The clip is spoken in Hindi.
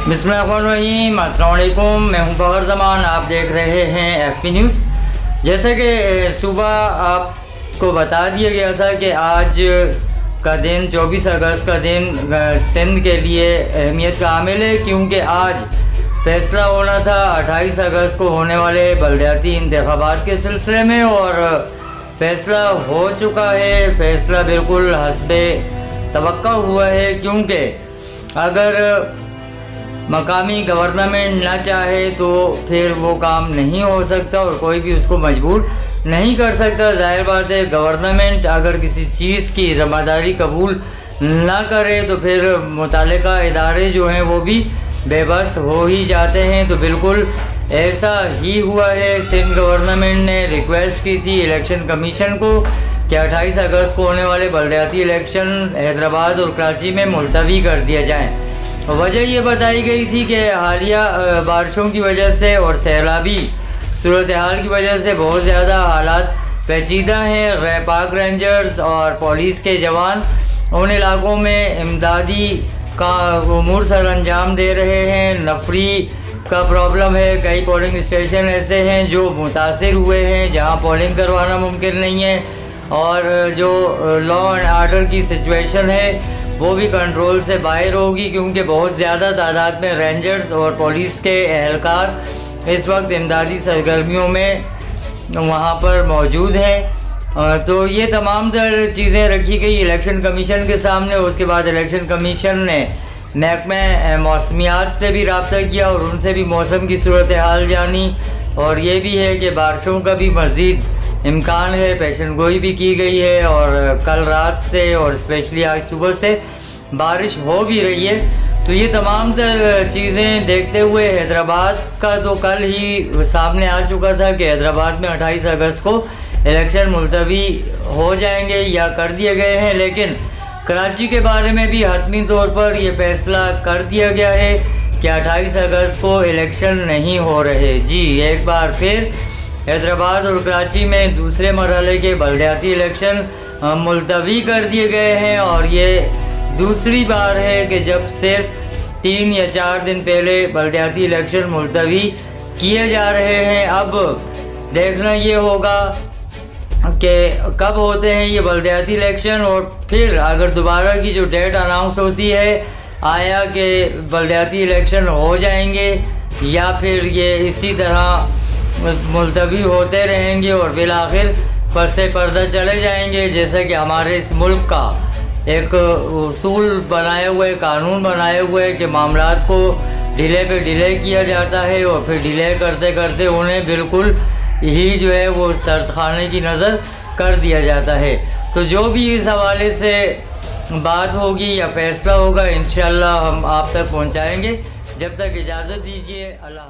अस्सलाम वालेकुम मैं हूँ फ़खर जमान, आप देख रहे हैं एफ़ पी न्यूज़। जैसे कि सुबह आपको बता दिया गया था कि आज का दिन 24 अगस्त का दिन सिंध के लिए अहमियत का हामिल है, क्योंकि आज फैसला होना था 28 अगस्त को होने वाले बलदियाती इंतबात के सिलसिले में, और फैसला हो चुका है। फैसला बिल्कुल हसब तो हुआ है, क्योंकि अगर मकामी गवर्नमेंट ना चाहे तो फिर वो काम नहीं हो सकता और कोई भी उसको मजबूर नहीं कर सकता। ज़ाहिर बात है, गवर्नमेंट अगर किसी चीज़ की ज़िम्मेदारी कबूल ना करे तो फिर मुतल इदारे जो हैं वो भी बेबस हो ही जाते हैं। तो बिल्कुल ऐसा ही हुआ है। सिंध गवर्नमेंट ने रिक्वेस्ट की थी इलेक्शन कमीशन को कि 28 अगस्त को होने वाले बलदियाती इलेक्शन हैदराबाद और कराची में मुलतवी कर दिया जाए। वजह ये बताई गई थी कि हालिया बारिशों की वजह से और सैलाबी सूरत हाल की वजह से बहुत ज़्यादा हालात पेचीदा हैं। पाक रेंजर्स और पुलिस के जवान उन इलाकों में इमदादी का उमूर सर अंजाम दे रहे हैं। नफरी का प्रॉब्लम है। कई पोलिंग स्टेशन ऐसे हैं जो मुतासर हुए हैं, जहाँ पोलिंग करवाना मुमकिन नहीं है और जो लॉ एंड आर्डर की सिचुएशन है वो भी कंट्रोल से बाहर होगी क्योंकि बहुत ज़्यादा तादाद में रेंजर्स और पुलिस के एहलकार इस वक्त इमदादी सरगर्मियों में वहाँ पर मौजूद हैं। तो ये तमाम तर चीज़ें रखी गई इलेक्शन कमीशन के सामने। उसके बाद इलेक्शन कमीशन ने महकमे मौसमियात से भी रबता किया और उनसे भी मौसम की सूरत हाल जानी। और ये भी है कि बारिशों का भी मज़ीद इम्कान है, पेशन गोई भी की गई है और कल रात से और स्पेशली आज सुबह से बारिश हो भी रही है। तो ये तमाम चीज़ें देखते हुए हैदराबाद का तो कल ही सामने आ चुका था कि हैदराबाद में 28 अगस्त को इलेक्शन मुलतवी हो जाएँगे या कर दिए गए हैं, लेकिन कराची के बारे में भी हतमी तौर पर यह फैसला कर दिया गया है कि 28 अगस्त को इलेक्शन नहीं हो रहे। जी, एक बार फिर हैदराबाद और कराची में दूसरे मरहले के बलदियाती इलेक्शन मुलतवी कर दिए गए हैं और ये दूसरी बार है कि जब सिर्फ़ तीन या चार दिन पहले बलदियाती इलेक्शन मुलतवी किए जा रहे हैं। अब देखना ये होगा कि कब होते हैं ये बलदियाती इलेक्शन और फिर अगर दोबारा की जो डेट अनाउंस होती है, आया कि बलदियाती इलेक्शन हो जाएँगे या फिर ये इसी तरह मुलतवी होते रहेंगे और बिल आखिर पर से पर्दा चले जाएँगे, जैसे कि हमारे इस मुल्क का एक उसूल बनाए हुए, कानून बनाए हुए कि मामला को डिले पे डिले किया जाता है और फिर डिले करते करते उन्हें बिल्कुल ही जो है वो सर्द खाने की नज़र कर दिया जाता है। तो जो भी इस हवाले से बात होगी या फैसला होगा इन हम आप तक पहुंचाएँगे। जब तक इजाज़त दीजिए, अल्लाह